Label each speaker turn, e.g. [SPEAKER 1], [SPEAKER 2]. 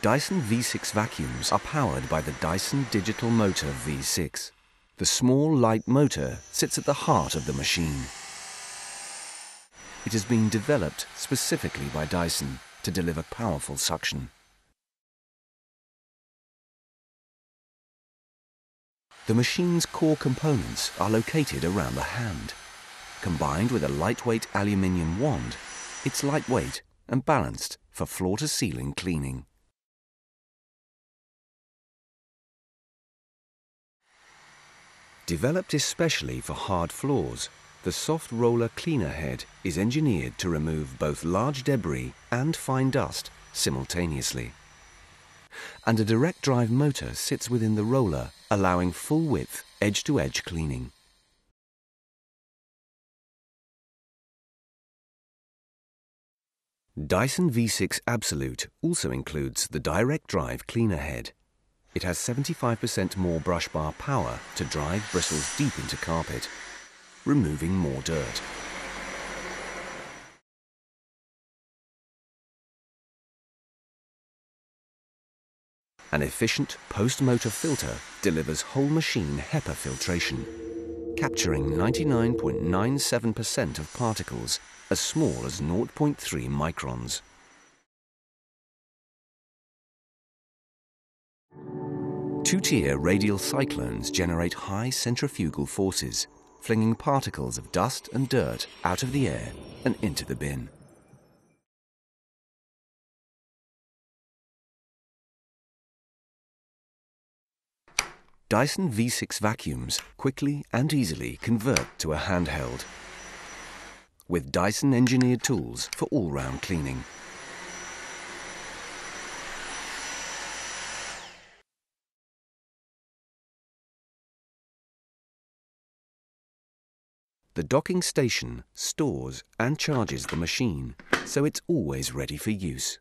[SPEAKER 1] Dyson V6 vacuums are powered by the Dyson Digital Motor V6. The small, light motor sits at the heart of the machine. It has been developed specifically by Dyson to deliver powerful suction. The machine's core components are located around the hand. Combined with a lightweight aluminium wand, it's lightweight and balanced for floor-to-ceiling cleaning. Developed especially for hard floors, the soft roller cleaner head is engineered to remove both large debris and fine dust simultaneously. And a direct drive motor sits within the roller, allowing full width edge to edge cleaning. Dyson V6 Absolute also includes the direct drive cleaner head. It has 75% more brush bar power to drive bristles deep into carpet, removing more dirt. An efficient post-motor filter delivers whole machine HEPA filtration, capturing 99.97% of particles as small as 0.3 microns. Two-tier radial cyclones generate high centrifugal forces, flinging particles of dust and dirt out of the air and into the bin. Dyson V6 vacuums quickly and easily convert to a handheld with Dyson engineered tools for all-round cleaning. The docking station stores and charges the machine, so it's always ready for use.